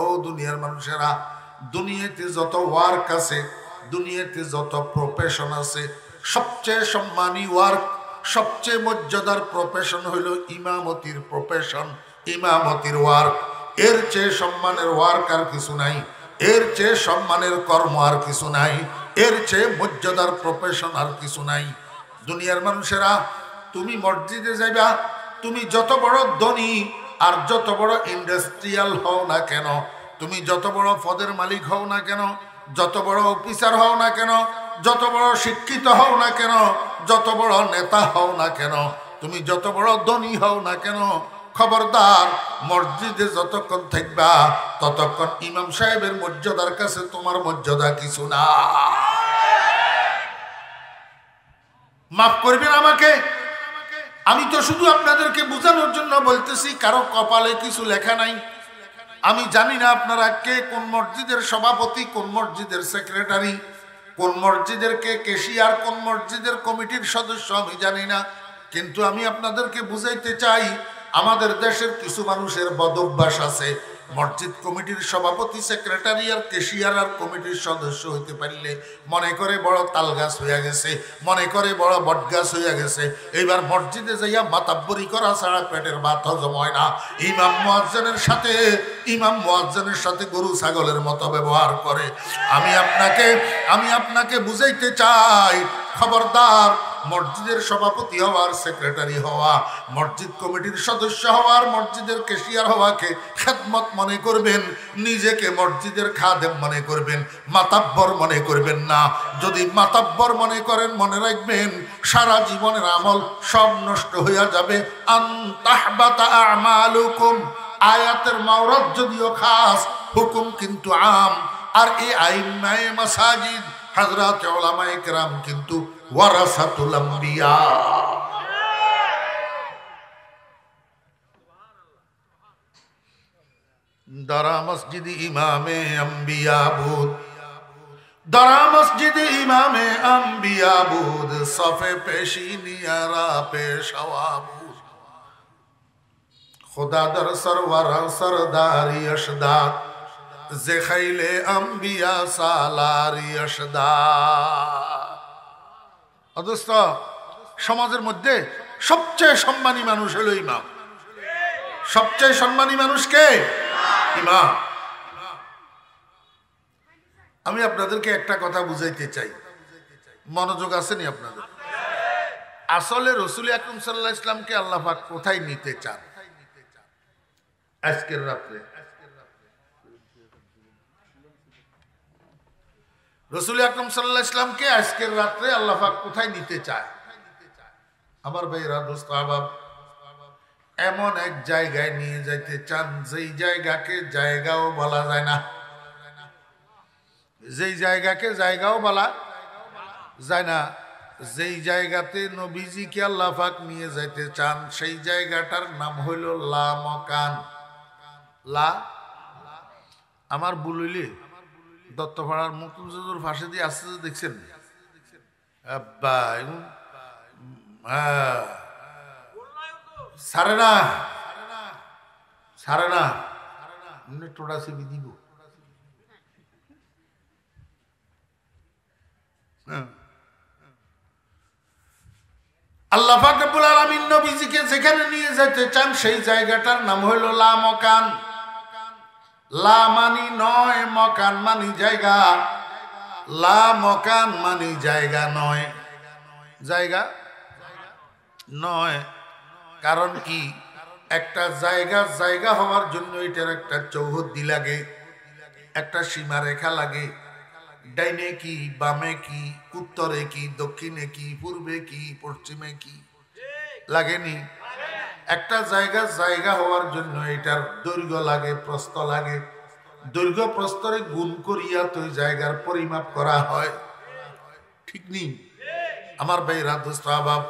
ও দুনিয়ার মানুষেরা, দুনিয়াতে যত ওয়ার্ক আছে, দুনিয়াতে যত প্রফেশন আছে, সবচেয়ে সম্মানী ওয়ার্ক সবচেয়ে মর্যাদার প্রফেশন হইল ইমামতির প্রফেশন ইমামতির ওয়ার্ক এর চেয়ে সম্মানের ওয়ার্ক আর কিছু নাই, এর চেয়ে সম্মানের কর্ম আর কিছু নাই, এর চেয়ে মর্যাদার প্রফেশন আর কিছু নাই। দুনিয়ার মানুষেরা, তুমি মসজিদে যাইবা, তুমি যত বড় ধনী আর যত বড় ইন্ডাস্ট্রিয়াল হও না কেন, তুমি যত বড় পদের মালিক হও না কেন, যত বড় অফিসার হও না কেন, যত বড় শিক্ষিত হও না কেন, যত বড় নেতা হও না কেন, তুমি যত বড় ধনী হও না কেন, খবরদার, মসজিদে যতক্ষণ থাকবা, ততক্ষণ ইমাম সাহেবের মর্যাদার কাছে তোমার মর্যাদা কিছু না। মাফ করবেন আমাকে আমি তো শুধু আপনাদেরকে বোঝানোর জন্য বলতেছি, কারও কপালে কিছু লেখা নাই। আমি জানি না আপনারা কে কোন মসজিদের সভাপতি, কোন মসজিদের সেক্রেটারি, কোন মসজিদের কে কেশিয়ার, কোন মসজিদের কমিটির সদস্য, আমি জানি না। কিন্তু আমি আপনাদেরকে বুঝাইতে চাই, আমাদের দেশের কিছু মানুষের বদভ্যাস আছে। মসজিদ কমিটির সভাপতি সেক্রেটারি আর কেশিয়ার আর কমিটির সদস্য হইতে পারলে মনে করে বড় তাল গাছ হইয়া গেছে, মনে করে বড় বট গাছ হইয়া গেছে। এইবার মসজিদে যাইয়া মাতাব্বরি করা ছাড়া পেটের ভাত হজম হয় না। ইমাম মোয়াজ্জেনের সাথে, ইমাম মোয়াজ্জেনের সাথে গরু ছাগলের মতো ব্যবহার করে। আমি আপনাকে আমি আপনাকে বুঝাইতে চাই, খবরদার মসজিদের সভাপতি হওয়ার সেক্রেটারি হওয়া, মসজিদ কমিটির সদস্য হওয়ার, মসজিদের কেশিয়ার হওয়াকে খেদমত মনে করবেন, নিজেকে মসজিদের খাদেম মনে করবেন, মাতাব্বর মনে করবেন না। যদি মাতাব্বর মনে করেন, মনে রাখবেন, সারা জীবনের আমল সব নষ্ট হইয়া যাবে। আয়াতের মাওরাত যদিও খাস, হুকুম কিন্তু আম। আর এই আইন মাসাজিদ, হাজরাত ওলামায়ে কেরাম কিন্তু ورثت الانبیاء درا مسجد امام انبیاء بود. درا مسجد امام انبیاء بود. صف پیشینی را پیشوا بود. خدا در سرور سرداری اشداد. زخیل انبیاء سالاری اشداد. অদস্ত সমাজের মধ্যে সবচেয়ে সম্মানী মানুষ হলো ইমাম। সবচেয়ে সম্মানী মানুষকে ইমাম। আমি আপনাদেরকে একটা কথা বুঝাইতে চাই। মনোযোগ আসেনি আপনাদের? আসলে রসুল আকরম সাল্লাহ ইসলামকে আল্লাহ পাক কোথায় নিতে চান? আজকের রাত্রে। রসুল আকরম সাল্লাহ ইসলামকে আজকের রাত্রে আল্লাহ কোথায় নিতে চায়? আমার ভাইরা দোস্ত এমন এক জায়গায় নিয়ে যাইতে চান, যেই জায়গাকে জায়গাও বলা যায় না। যেই জায়গাকে জায়গাও বলা যায় না, যেই জায়গাতে নবীজিকে আল্লাহ পাক নিয়ে যাইতে চান, সেই জায়গাটার নাম হইল লা মকান। লা? আমার বুলিলি দত্তপাড়ার মুকুন্দুর ফাঁসে দিয়ে আসতে দেখছেন? হ্যাঁ সারে না সারে না টোটা সেবি দিব। আল্লাহ ফাকবুল আলমিন নবীজিকে যেখানে নিয়ে যেতে চান, সেই জায়গাটার নাম হইল লা মকান। লা মানি নয়, মকান মানি জায়গা। লা মকান মানি জায়গা নয়। জায়গা? নয়। কারণ কি? একটা জায়গা জায়গা হওয়ার জন্য এটার একটা চৌহদ্দি লাগে, একটা সীমা রেখা লাগে। ডাইনে কি, বামে কি, উত্তরে কি, দক্ষিণে কি, পূর্বে কি, পশ্চিমে কি? লাগেনি? একটা জায়গা জায়গা হওয়ার জন্য এটার দৈর্ঘ্য লাগে, প্রস্থ লাগে। দৈর্ঘ্য প্রস্তরে গুণ করিয়া তো জায়গার পরিমাপ করা হয়। ঠিক নেই? আমার ভাই রাধস্তাবাব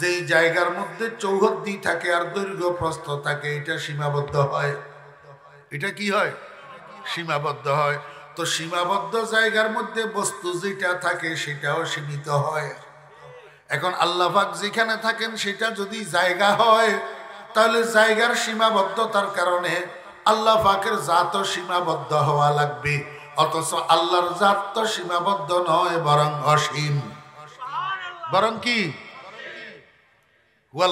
যেই জায়গার মধ্যে চৌহদ্দি থাকে আর দৈর্ঘ্য প্রস্থ থাকে, এটা সীমাবদ্ধ হয়। এটা কি হয়? সীমাবদ্ধ হয়। তো সীমাবদ্ধ জায়গার মধ্যে বস্তু যেটা থাকে, সেটাও সীমিত হয়। এখন আল্লাহাক যেখানে থাকেন, সেটা যদি জায়গা হয়, তাহলে জায়গার সীমাবদ্ধতার কারণে আল্লাহ পাকের জাত সীমাবদ্ধ হওয়া লাগবে। অথচ আল্লাহর জাত তো সীমাবদ্ধ নয়, বরং অসীম। বরং কি? লা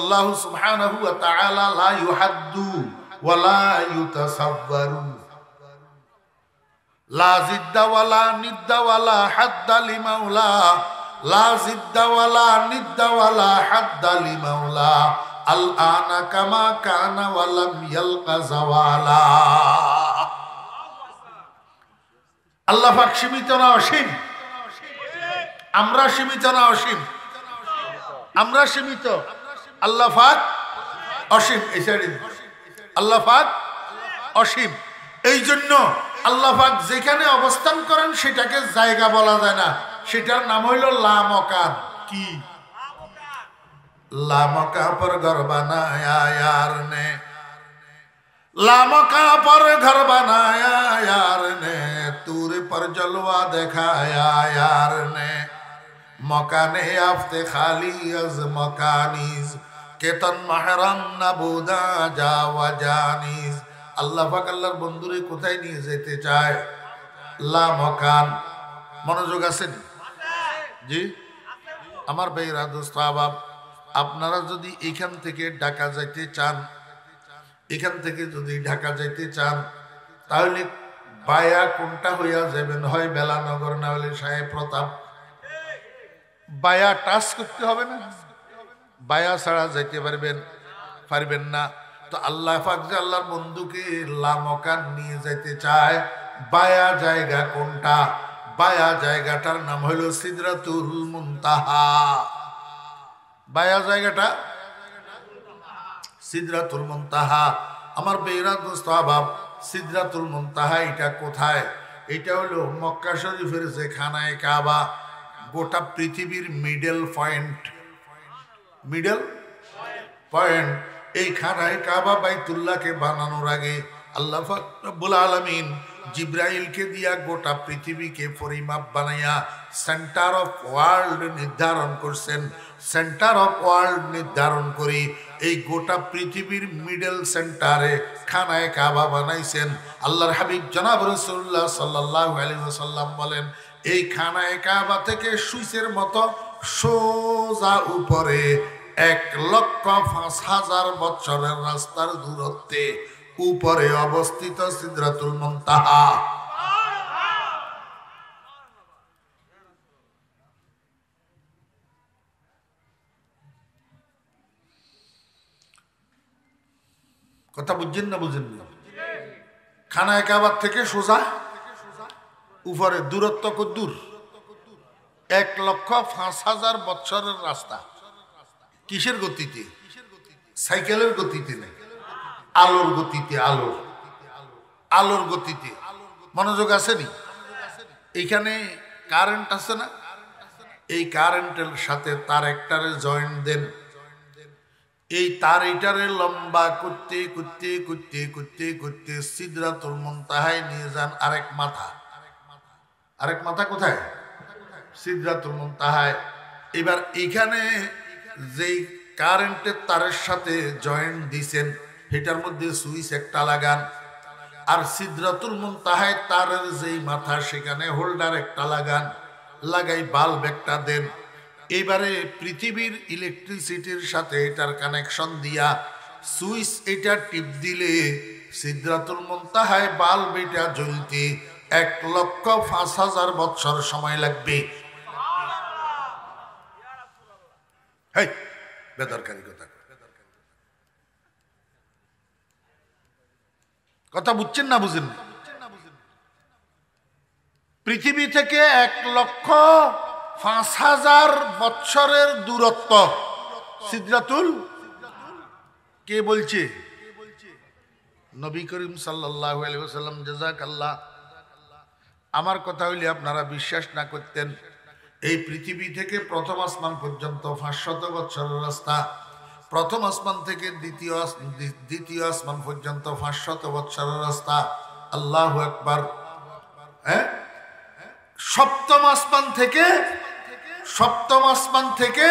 লা সীমিত না অসীম? আমরা সীমিত না অসীম? আমরা সীমিত। অসীম, এই অসীম। এই জন্য আল্লাহ যেখানে অবস্থান করেন সেটাকে জায়গা বলা যায় না। সেটার নাম হইল লামকাত কি? লামকা পর ঘর বানায়ার নে। লামকা পর ঘর বানায়ার নে। তুর পর জলওয়া দেখায়ার নে। মকানে আফতে খালি আজ মকানিজ। কেতন মাহরাম না বুদা যাওয়া জানিস আল্লাহ পাক আল্লাহর বন্ধুরে কোথায় নিয়ে যেতে চায়? লামকান। মনোযোগ আছেন জি? আমার বেইরা দোস্ত, আবাব, আপনারা যদি এখান থেকে ঢাকা যাইতে চান, এখান থেকে যদি ঢাকা যাইতে চান, তাহলে বায়া কোনটা হইয়া যাবেন হয় বেলানগর না হলে সাহেব প্রতাপ? বায়া টাচ করতে হবে না? বায়া ছাড়া যাইতে পারবেন পারবেন না। তো আল্লাহ পাক যে আল্লাহর বন্ধুকে লামকান নিয়ে যাইতে চায় বায়া জায়গা কোনটা? বায়া জায়গাটার নাম হলো সিদরাতুল মুনতাহা। বায়া জায়গাটা? সিদরাতুল মুনতাহা। আমার দোস্ত আবাব, সিদরাতুল মুনতাহা এটা কোথায়? এটা হলো মক্কা শরীফের যে খানায় কাবা। গোটা পৃথিবীর মিডল পয়েন্ট। Middle point. এই খানায় কাবা বাইতুল্লাহকে বানানোর আগে আল্লাহ রব্বুল আলমিন জিব্রাইলকে দিয়া গোটা পৃথিবীকে পরিমাপ বানাইয়া সেন্টার অফ ওয়ার্ল্ড নির্ধারণ করছেন। সেন্টার অফ ওয়ার্ল্ড নির্ধারণ করি এই গোটা পৃথিবীর মিডল সেন্টারে খানায় কাবা বানাইছেন। আল্লাহর হাবিব জনাব রসুল্লাহ সাল্লাহ আলী সাল্লাম বলেন, এই খানায় কাবা থেকে সুইচের মতো সোজা উপরে এক লক্ষ পাঁচ হাজার বছরের রাস্তার দূরত্বে উপরে অবস্থিত সিদ্ধাতুল মন্তাহা। কথা বুঝছেন না বুঝেন না? খানায় কাবার থেকে সোজা, উপরে দূরত্ব দূর। এক লক্ষ পাঁচ হাজার বছরের রাস্তা। কিসের গতিতে? সাইকেলের গতিতে নেই আলোর গতিতে, আলোর। আলোর গতিতে। মনোযোগ আসেনি? এইখানে কারেন্ট আছে না? এই কারেন্টের সাথে তার একটারে জয়েন্ট দেন। এই তার এইটারে লম্বা করতে করতে করতে করতে করতে সিদ্ধাতুল মন্তাহায় নিয়ে যান আরেক মাথা। আরেক মাথা কোথায়? সিদ্ধাতুল মন্তাহায়। এবার এখানে যেই কারেন্টের তারের সাথে জয়েন্ট দিছেন সেটার মধ্যে সুইচ একটা লাগান। আর সিদ্ধাতুল মন্তাহায় তারের যেই মাথা সেখানে হোল্ডার একটা লাগান। লাগাই বাল্ব একটা দেন। এবারে পৃথিবীর ইলেকট্রিসিটির সাথে এটার কানেকশন দিয়া সুইচ এটা টিপ দিলে সিদ্ধাতুল মন্তাহায় বাল্ব এটা জ্বলতে এক লক্ষ পাঁচ হাজার বছর সময় লাগবে। বেদরকারি কথা কথা বুঝছেন না বুঝেন পৃথিবী থেকে এক লক্ষ পাঁচ হাজার বৎসরের দূরত্ব। সিদ্ধাতুল কে বলছে? নবী করিম সাল্লাহ আলহাম জাজাক আল্লাহ আমার কথা হইলে আপনারা বিশ্বাস না করতেন, এই পৃথিবী থেকে প্রথম আসমান পর্যন্ত পাঁচশত বৎসরের রাস্তা। প্রথম আসমান থেকে দ্বিতীয় দ্বিতীয় আসমান পর্যন্ত পাঁচশত বছরের রাস্তা। আল্লাহ একবার হ্যাঁ? সপ্তম আসমান থেকে, সপ্তম আসমান থেকে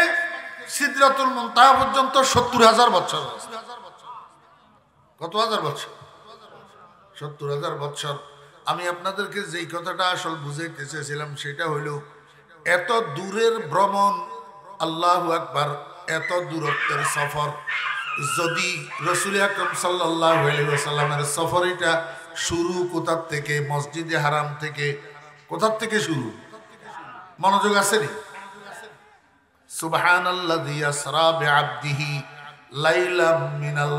সিদ্ধাতুল মন্তাহা পর্যন্ত সত্তর হাজার বছর কত হাজার বছর সত্তর হাজার বৎসর। আমি আপনাদেরকে যেই কথাটা আসল বুঝাইতে চেয়েছিলাম সেটা হইল, এত দূরের ভ্রমণ আল্লাহ আকবার। এত দূরত্বের সফর। যদি রসুল আকরম সাল্লাহ সফর এটা শুরু কোথার থেকে? মসজিদে হারাম থেকে? কোথার থেকে শুরু? মনোযোগ আছে নি মিনাল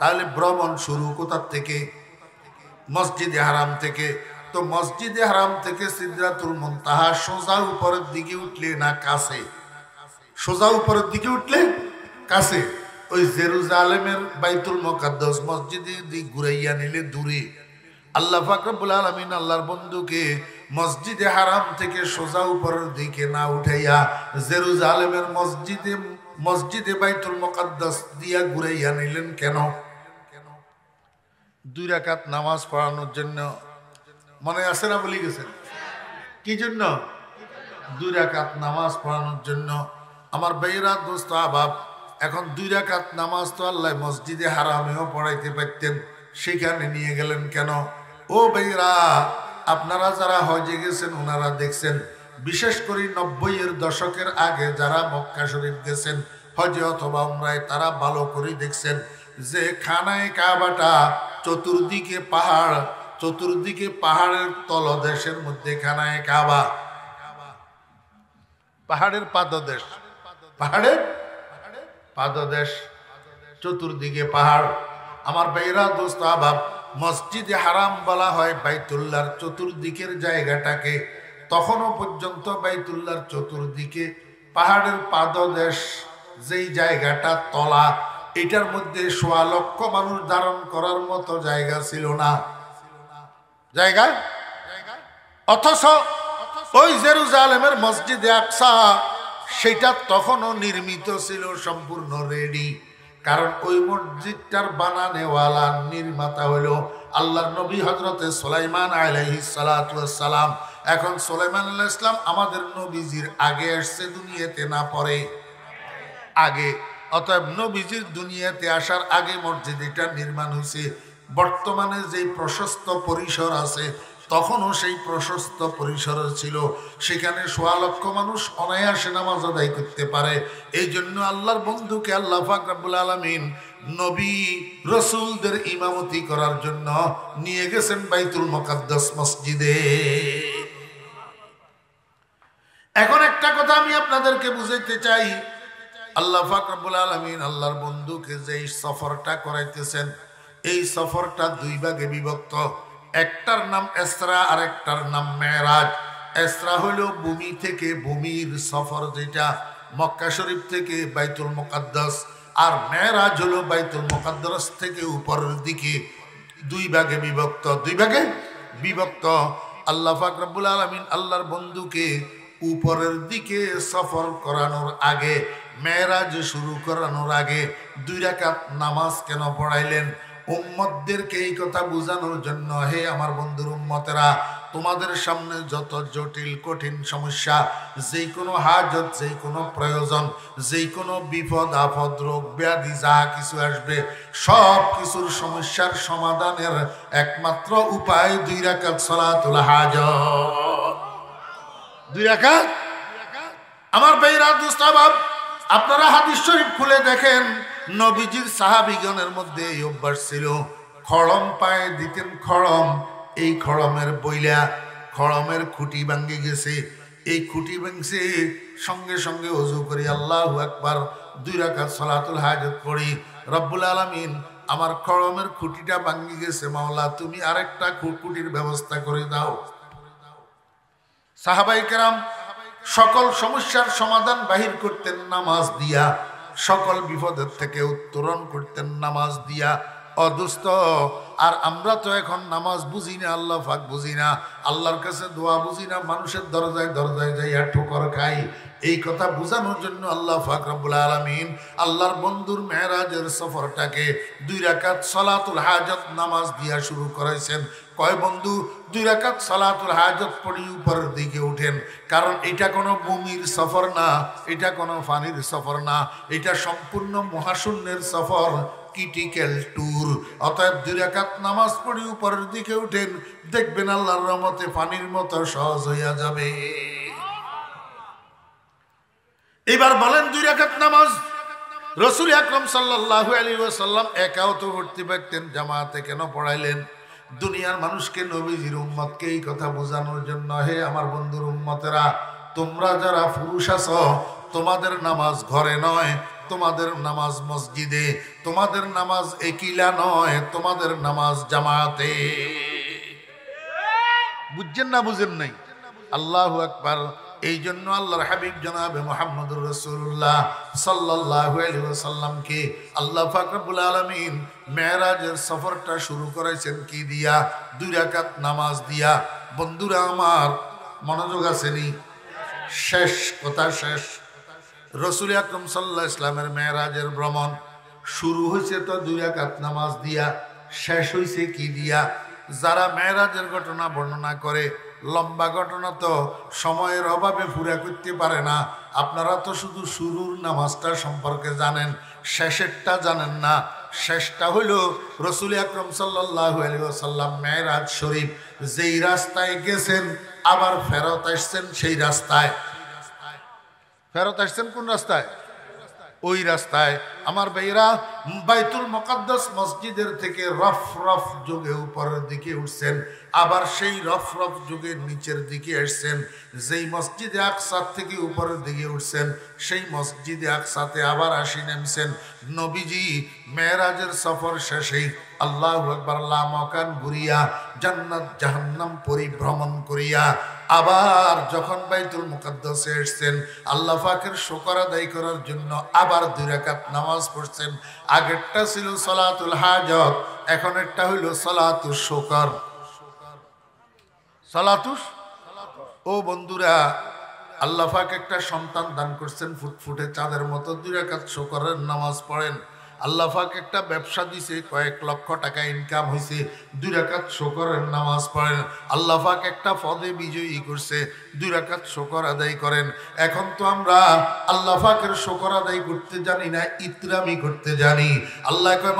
তাহলে ভ্রমণ শুরু কোথার থেকে? মসজিদে হারাম থেকে। তো মসজিদে হারাম থেকে সিদ্ধাতুল মন্তাহা সোজা উপরের দিকে উঠলে না কাছে? সোজা উপরের দিকে উঠলে কাছে? ওই জেরুজালেমের বাইতুল মকাদ্দস মসজিদে দিক ঘুরাইয়া নিলে দূরে। আল্লাহ ফাকরুল আলমিন আল্লাহর বন্ধুকে মসজিদে হারাম থেকে সোজা উপরের দিকে না উঠাইয়া জেরুজালেমের মসজিদে মসজিদে বাইতুল মকাদ্দাস দিয়া ঘুরাইয়া নিলেন কেন? দুই রাকাত নামাজ পড়ানোর জন্য মনে আছে না বলি গেছেন? কি জন্য? দুই রাকাত নামাজ পড়ানোর জন্য। আমার বেইরা দোস্ত, আবাব, এখন দুই রাকাত নামাজ তো আল্লাহ মসজিদে হারামেও পড়াইতে পারতেন, সেখানে নিয়ে গেলেন কেন? ও বেইরা আপনারা যারা হজে গেছেন, ওনারা দেখছেন, বিশেষ করে নব্বই এর দশকের আগে যারা মক্কা শরীফ গেছেন, হজে অথবা উমরায়, তারা ভালো করে দেখছেন যে খানায় কাবাটা চতুর্দিকে পাহাড় চতুর্দিকে পাহাড়ের তলদেশের মধ্যে খানায় কাবা। পাহাড়ের পাদদেশ। পাহাড়ের? পাদদেশ। চতুর্দিকে পাহাড়। আমার বেইরা দোস্ত, আবাব, মসজিদে হারাম বলা হয় বাইতুল্লার চতুর্দিকের জায়গাটাকে। তখনও পর্যন্ত বাইতুল্লার চতুর্দিকে পাহাড়ের পাদদেশ, যেই জায়গাটা তলা, এটার মধ্যে সোয়া লক্ষ মানুষ ধারণ করার মতো জায়গা ছিল না। জায়গা? অথচ ওই জেরুজালেমের মসজিদে আকসা, সেটা তখনও নির্মিত ছিল, সম্পূর্ণ রেডি কারণ ওই মসজিদটার বানানেওয়ালা নির্মাতা হলো আল্লাহ নবী হজরতে সোলাইমান আলহি সালাম। এখন সোলাইমান আল্লাহ ইসলাম আমাদের নবীজির আগে আসছে, দুনিয়াতে না পরে। আগে। অতএব নবীজির দুনিয়াতে আসার আগে মসজিদ এটা নির্মাণ হয়েছে। বর্তমানে যে প্রশস্ত পরিসর আছে, তখনও সেই প্রশস্ত পরিসর ছিল। সেখানে সোয়া লক্ষ মানুষ অনায়াসে নামাজ আদায় করতে পারে। এই জন্য আল্লাহর বন্ধুকে আল্লাহ ফাকরাবুল আলমিন নবী, রসুলদের ইমামতি করার জন্য নিয়ে গেছেন বাইতুল মকাদ্দাস মসজিদে। এখন একটা কথা আমি আপনাদেরকে বুঝাইতে চাই। আল্লাহ ফাকরাবুল আলমিন আল্লাহর বন্ধুকে যে সফরটা করাইতেছেন এই সফরটা দুই ভাগে বিভক্ত। একটার নাম এসরা আর একটার নাম মেয়েরাজ। এসরা হইল ভূমি থেকে ভূমির সফর যেটা মক্কা শরীফ থেকে বাইতুল মোকাদ্দাস, আর মেয়েরাজ হলো বাইতুল মোকাদ্দাস থেকে উপরের দিকে। দুই ভাগে বিভক্ত। দুই ভাগে বিভক্ত। আল্লাহ ফাকরাবুল আলমিন আল্লাহর বন্ধুকে উপরের দিকে সফর করানোর আগে, মেয়েরাজ শুরু করানোর আগে দুই রাকাত নামাজ কেন পড়াইলেন? উম্মতদেরকে এই কথা বোঝানোর জন্য, হে আমার বন্ধুর উম্মতেরা, তোমাদের সামনে যত জটিল, কঠিন সমস্যা যেই কোনো হাজত যেই কোনো প্রয়োজন যেই কোনো বিপদ, আপদ, রোগ, ব্যাধি, যা কিছু আসবে, সব কিছুর সমস্যার সমাধানের একমাত্র উপায় দুই রাকাত সলাতুল হাজত দুই রাকাত? আমার বেইরা দুস্তাবাব আপনারা হাদিস শরীফ খুলে দেখেন নবীজির সাহাবিগণের মধ্যে এই অভ্যাস ছিল। খড়ম পায়ে দিতেন খড়ম, এই খড়মের বইলা খড়মের খুঁটি ভাঙ্গে গেছে। এই খুঁটি ভাঙছে, সঙ্গে সঙ্গে অজু করি আল্লাহ একবার দুই রাখার সলাতুল হাজত পড়ি। রব্বুল আলমিন, আমার খড়মের খুঁটিটা ভাঙ্গি গেছে মাওলা, তুমি আরেকটা খুঁটির ব্যবস্থা করে দাও। সাহাবাই সকল সমস্যার সমাধান বাহির করতেন, নামাজ দিয়া। সকল বিপদের থেকে উত্তরণ করতেন, নামাজ দিয়া অদুস্ত আর আমরা তো এখন নামাজ বুঝি না, আল্লাহ ফাক বুঝি না। আল্লাহর কাছে দোয়া বুঝি না, মানুষের দরজায় দরজায় যাইয়া ঠোকর খাই। এই কথা বোঝানোর জন্য আল্লাহ ফাক রব্বুল আলমিন আল্লাহর বন্ধুর মেহরাজের সফরটাকে দুই রাকাত সলাতুল হাজত নামাজ দিয়া শুরু করেছেন কয় বন্ধু, দুই রাকাত সলাতুল হাজত পড়ি, উপরের দিকে উঠেন। কারণ এটা কোনো ভূমির সফর না, এটা কোনো ফানির সফর না, এটা সম্পূর্ণ মহাশূন্যের সফর, ক্রিটিক্যাল ট্যুর। অতএব দুই রাকাত নামাজ পড়ি, উপরের দিকে উঠেন, দেখবেন আল্লাহর রহমতে পানির মতো সহজ হইয়া যাবে। এবার বলেন, দুই রাকাত নামাজ, রসুল আকরম সাল্লাহু আলী ওয়াসাল্লাম একাও তো ভর্তি পারতেন জামাতে কেন পড়াইলেন? দুনিয়ার মানুষকে, নবীজির উম্মতকে এই কথা বোঝানোর জন্য, হে আমার বন্ধুর উম্মতেরা, তোমরা যারা পুরুষ আছো, তোমাদের নামাজ ঘরে নয়, তোমাদের নামাজ মসজিদে, তোমাদের নামাজ একিলা নয়, তোমাদের নামাজ জামাতে। বুঝছেন না বুঝেন নাই? আল্লাহ আকবার। এই জন্য আল্লাহর হাবিব জনাবে মোহাম্মদুর রসুল্লাহ সাল্লাহ সাল্লামকে আল্লাহ ফাকরুল আলমিন মেয়েরাজের সফরটা শুরু করেছেন কি দিয়া? দুই রাকাত নামাজ দিয়া। বন্ধুরা আমার, মনোযোগ আসেনি শেষ, কথা শেষ। রসুল আকরম সাল্লাহ ইসলামের মেয়েরাজের ভ্রমণ শুরু হয়েছে তো দুই রাকাত নামাজ দিয়া। শেষ হয়েছে কি দিয়া? যারা মেয়েরাজের ঘটনা বর্ণনা করে লম্বা ঘটনা তো সময়ের অভাবে পুরা করতে পারে না। আপনারা তো শুধু শুরুর নামাজটা সম্পর্কে জানেন, শেষেরটা জানেন না। শেষটা হইল রসুল আকরম সাল্লাহ মেয়েরাজ শরীফ যেই রাস্তায় গেছেন, আবার ফেরত আসছেন সেই রাস্তায়। ফেরত আসছেন কোন রাস্তায়? ওই রাস্তায়। আমার ভাইরা বাইতুল মকাদ্দাস মসজিদের থেকে রফ রফ যুগে উপরের দিকে উঠছেন। আবার সেই রফ রফ যুগের নিচের দিকে আসছেন। যেই মসজিদে আকসার থেকে উপরের দিকে উঠছেন, সেই মসজিদে আকসাতে আবার আসি নেমছেন। নবীজি, মেয়েরাজের সফর শেষেই আল্লাহ একবার মকান ঘুরিয়া, জান্নাত জাহান্নাম পরিভ্রমণ করিয়া আবার যখন বাইতুল মুকাদ্দাসে এসছেন আল্লাহ পাকের শোকর আদায় করার জন্য আবার দুই রাকাত নামাজ পড়ছেন। আগেরটা ছিল সলাতুল হাজত, এখন একটা হইল সলাতুল শোকর। সলাতুস ও বন্ধুরা, আল্লাহ একটা সন্তান দান করছেন, ফুটফুটে চাঁদের মতো দুই রাকাত শোকরের নামাজ পড়েন। আল্লাহাক একটা ব্যবসা দিছে, কয়েক লক্ষ টাকা ইনকাম হয়েছে দুই রাকাত শোকরের নামাজ পড়েন। আল্লাহাক একটা পদে বিজয়ী করছে, দুই রাকাত শোকর আদায় করেন। এখন তো আমরা আল্লাহাকের শোকর আদায় করতে জানি না, ইতরামি করতে জানি। আল্লাহ কয়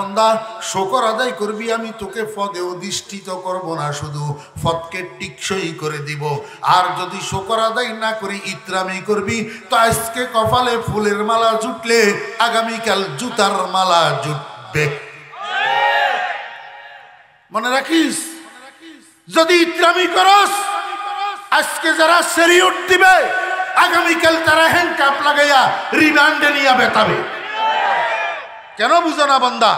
শোকর আদায় করবি, আমি তোকে ফদে অধিষ্ঠিত করব না, শুধু ফদকে টিকসই করে দিব। আর যদি শোকর আদায় না করি, ইতরামি করবি, তো আজকে কপালে ফুলের মালা জুটলে আগামীকাল জুতার মালা মালা জুটবে। মনে রাখিস? যদি ইত্রামি করস, আজকে যারা সেরিউট দিবে, আগামীকাল তারা হ্যান্ডকাপ লাগাইয়া রিমান্ডে নিয়ে বেতাবে। কেন বুঝো না বন্দা?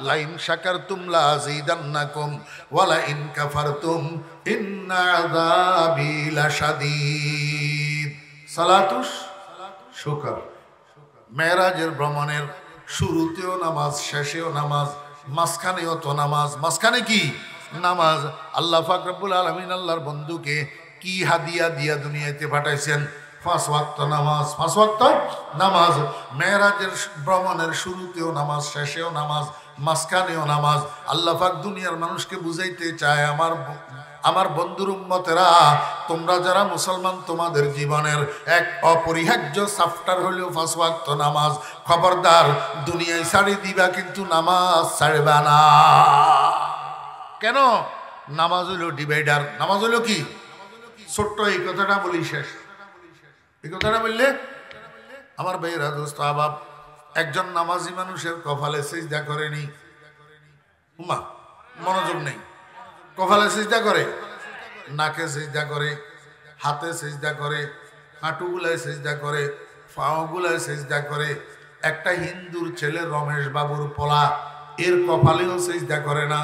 লাইন শাকার তুমলা জিদান্নাকুম ওয়ালা ইন কাফারতুম ইন্না আযাবি লাশাদীদ। সালাতুস শুকর। মেরাজের ভ্রমণের শুরুতেও নামাজ, শেষেও নামাজ, মাঝখানেও তো নামাজ। মাঝখানে কি? নামাজ। আল্লাহ ফাকরাবুল আলমিন আল্লাহর বন্ধুকে কি হাদিয়া দিয়া দুনিয়াতে পাঠাইছেন? পাঁচ ওয়াক্ত নামাজ, পাঁচ নামাজ। মেয়েরাজের ভ্রমণের শুরুতেও নামাজ, শেষেও নামাজ। মাঝখানেও নামাজ। আল্লাহ ফাক দুনিয়ার মানুষকে বুঝাইতে চায়, আমার আমার বন্ধুর উম্মতেরা, তোমরা যারা মুসলমান, তোমাদের জীবনের এক অপরিহার্য সাফটার হলেও ফাঁসওয়াক্ত নামাজ। খবরদার, দুনিয়ায় ছাড়ি দিবা কিন্তু নামাজ ছাড়বা না। কেন? নামাজ হলো ডিভাইডার। নামাজ হলো কি? ছোট্ট এই কথাটা বলি শেষ। এই কথাটা বললে আমার ভাইয়েরা, দোস্ত, আবাব একজন নামাজি মানুষের কপালে সেজদা করেনি। উমা, মনোযোগ নেই। কপালে সিজদা করে, নাকে সিজদা করে, হাতে সিজদা করে, হাঁটুগুলায় সিজদা করে, পাওগুলায় সিজদা করে। একটা হিন্দুর ছেলে রমেশ বাবুর পোলা, এর কপালেও সিজদা করে না,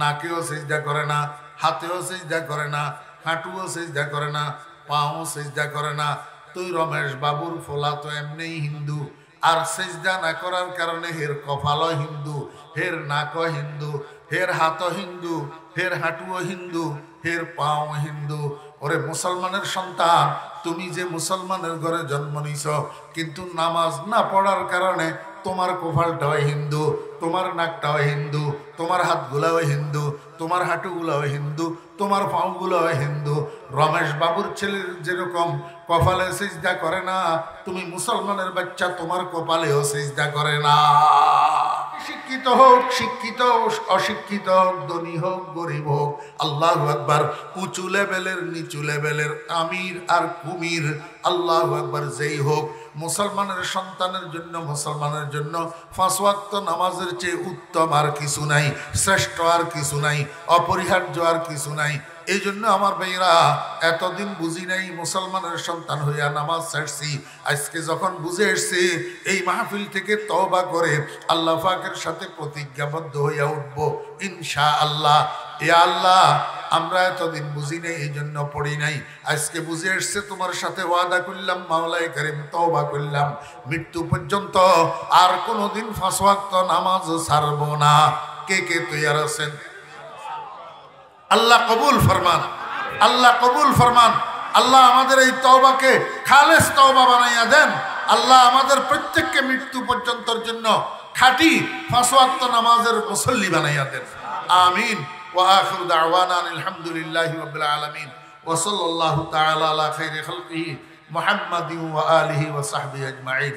নাকেও সিজদা করে না, হাতেও সিজদা করে না, হাঁটুও সিজদা করে না, পাও সিজদা করে না। তুই রমেশ বাবুর ফোলা তো এমনি হিন্দু। আর সেজদা না করার কারণে হের কপাল হিন্দু, হের নাক হিন্দু, হের হাত হিন্দু, হের হাঁটুও হিন্দু, হের পাও হিন্দু। ওরে মুসলমানের সন্তান, তুমি যে মুসলমানের ঘরে জন্ম নিছ, কিন্তু নামাজ না পড়ার কারণে তোমার কোফালটাও হিন্দু, তোমার নাকটাও হিন্দু, তোমার হাতগুলাও হিন্দু, তোমার হাঁটুগুলাও হিন্দু, তোমার পাউগুলাও হিন্দু। রমেশ বাবুর ছেলের যেরকম কপালে সিজদা করে না, তুমি মুসলমানের বাচ্চা তোমার কপালেও সিজদা করে না। শিক্ষিত হোক, শিক্ষিত অশিক্ষিত হোক, ধনী হোক, গরিব হোক, আল্লাহ আকবার, উঁচু লেভেলের, নিচু লেভেলের, আমির আর কুমির, আল্লাহ আকবার, যেই হোক, মুসলমানের সন্তানের জন্য, মুসলমানের জন্য ফাঁসওয়াক্ত নামাজের চেয়ে উত্তম আর কিছু নাই, শ্রেষ্ঠ আর কিছু নাই, অপরিহার্য আর কিছু নাই এই জন্য আমার ভাইরা এতদিন বুঝি নাই মুসলমানের সন্তান হইয়া নামাজ ছাড়ছি। আজকে যখন বুঝে এসছি, এই মাহফিল থেকে তবা করে আল্লাহ ফাকের সাথে প্রতিজ্ঞাবদ্ধ হইয়া উঠবো ইনশা আল্লাহ এ আল্লাহ, আমরা এতদিন বুঝি নাই এই জন্য পড়ি নাই। আজকে বুঝে এসছে, তোমার সাথে ওয়াদা করলাম, মাওলায় করিম তওবা করলাম। মৃত্যু পর্যন্ত আর কোনোদিন ফাঁসওয়াক্ত নামাজ ছাড়ব না। কে কে তৈয়ার আছেন? আল্লাহ কবুল ফরমান আল্লাহ কবুল ফরমান আল্লাহ আমাদের এই তওবাকে খালেস তওবা বানাইয়া দেন আল্লাহ আমাদের প্রত্যেককে মৃত্যু পর্যন্তর জন্য খাঁটি ফাঁসওয়াক্ত নামাজের মুসল্লি বানাইয়া দেন আমিন وآخر دعوانا الحمد لله رب العالمين وصلى الله تعالى على خير خلقه محمد وآله وصحبه أجمعين